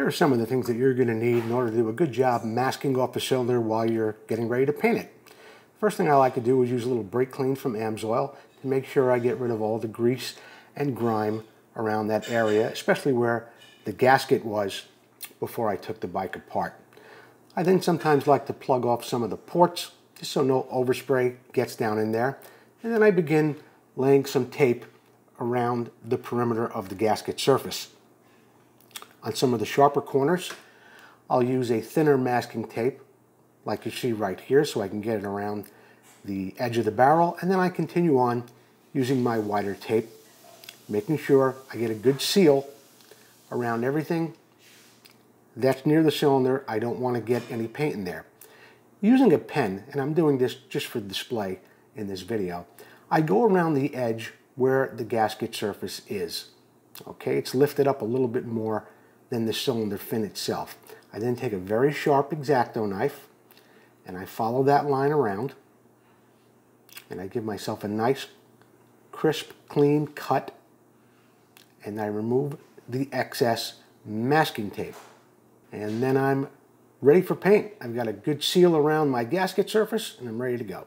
Here are some of the things that you're going to need in order to do a good job masking off the cylinder while you're getting ready to paint it. First thing I like to do is use a little brake clean from AMSOIL to make sure I get rid of all the grease and grime around that area, especially where the gasket was before I took the bike apart. I then sometimes like to plug off some of the ports just so no overspray gets down in there. And then I begin laying some tape around the perimeter of the gasket surface. On some of the sharper corners, I'll use a thinner masking tape like you see right here so I can get it around the edge of the barrel and then I continue on using my wider tape making sure I get a good seal around everything that's near the cylinder. I don't want to get any paint in there. Using a pen, and I'm doing this just for display in this video, I go around the edge where the gasket surface is. Okay, it's lifted up a little bit more than the cylinder fin itself. I then take a very sharp X-Acto knife and I follow that line around and I give myself a nice crisp clean cut and I remove the excess masking tape and then I'm ready for paint. I've got a good seal around my gasket surface and I'm ready to go.